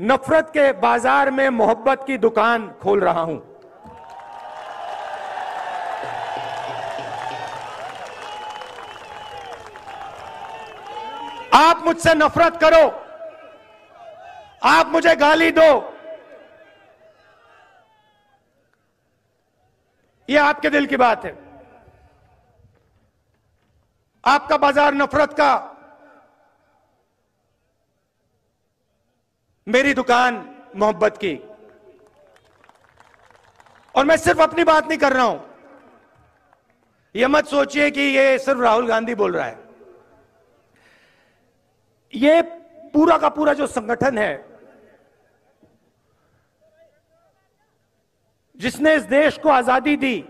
नफरत के बाज़ार में मोहब्बत की दुकान खोल रहा हूँ। आप मुझसे नफरत करो। आप मुझे गाली दो। यह आपके दिल की बात है। आपका बाज़ार नफरत का मेरी दुकान मोहब्बत की। और मैं सिर्फ़ अपनी बात नहीं कर रहा हूँ। यह मत सोचिए कि यह सिर्फ़ राहुल गांधी बोल रहा है। यह पूरा का पूरा जो संगठन है, जिसने इस देश को आज़ादी दी,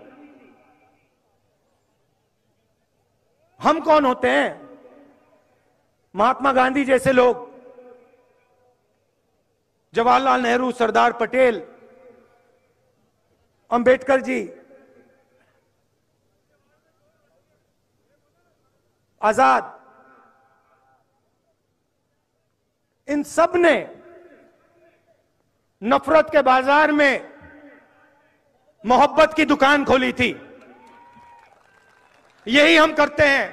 हम कौन होते हैं? महात्मा गांधी जैसे लोग जवाहरलाल नेहरू, सरदार पटेल, अंबेडकर जी, आज़ाद। इन सबने नफरत के बाज़ार में मोहब्बत की दुकान खोली थी। यही हम करते हैं।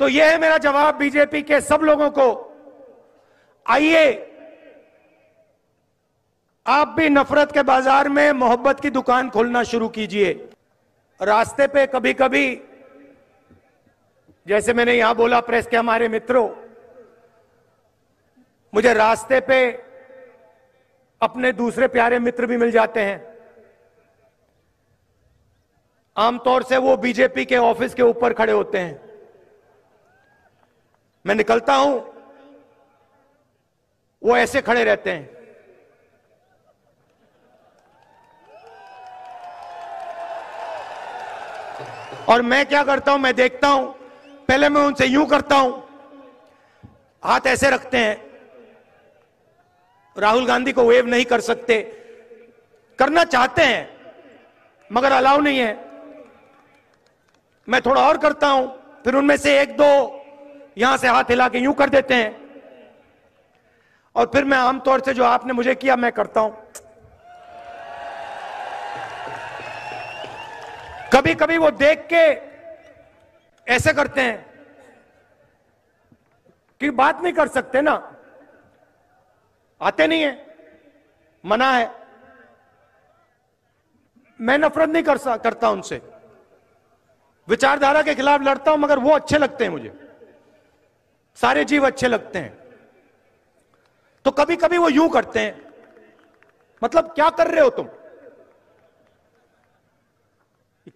तो यह है मेरा जवाब बीजेपी के सब लोगों को। आइए आप भी नफरत के बाज़ार में मोहब्बत की दुकान खोलना शुरू कीजिए। रास्ते पे कभी कभी जैसे मैंने यहाँ बोला प्रेस के हमारे मित्रों, मुझे रास्ते पे अपने दूसरे प्यारे मित्र भी मिल जाते हैं। आमतौर से वो बीजेपी के ऑफ़िस के ऊपर खड़े होते हैं। मैं निकलता हूँ, वो ऐसे खड़े रहते हैं। और मैं क्या करता हूँ? मैं देखता हूँ। पहले मैं उनसे यूँ करता हूँ। हाथ ऐसे रखते हैं। राहुल गांधी को वेव नहीं कर सकते। करना चाहते हैं, मगर अलाउ नहीं है। मैं थोड़ा और करता हूँ, फिर उनमें से एक दो यहाँ से हाथ हिला के यूँ कर देते हैं। और फिर मैं आमतौर से जो आपने मुझे किया, मैं करता हूँ। कभी कभी वो देख के ऐसे करते हैं कि बात नहीं कर सकते ना। आते नहीं है, मना है। मैं नफरत नहीं कर करता उनसे। विचारधारा के खिलाफ लड़ता हूँ, मगर वो अच्छे लगते हैं मुझे। सारे जीव अच्छे लगते हैं। तो कभी कभी वो यूँ करते हैं। मतलब क्या कर रहे हो तुम?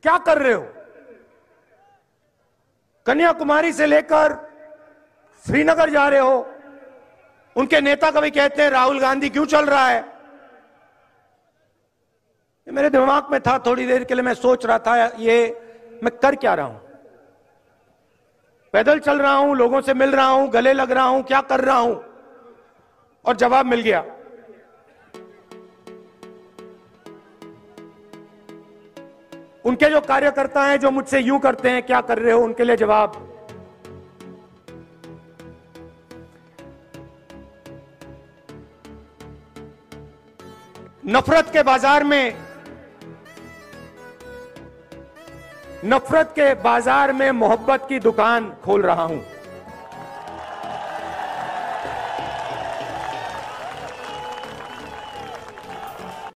क्या कर रहे हो? कन्याकुमारी से लेकर श्रीनगर जा रहे हो? उनके नेता कभी कहते हैं, राहुल गांधी क्यों चल रहा है? मेरे दिमाग में था, थोड़ी देर के लिए मैं सोच रहा था, ये मैं कर क्या रहा हूँ? पैदल चल रहा हूँ, लोगों से मिल रहा हूँ, गले लग रहा हूँ, क्या कर रहा हूँ? और जवाब मिल गया। उनके जो कार्यकर्ता हैं, जो मुझसे यूँ करते हैं, क्या कर रहे हो? उनके लिए जवाब। नफरत के बाज़ार में, नफरत के बाज़ार में मोहब्बत की दुकान खोल रहा हूँ।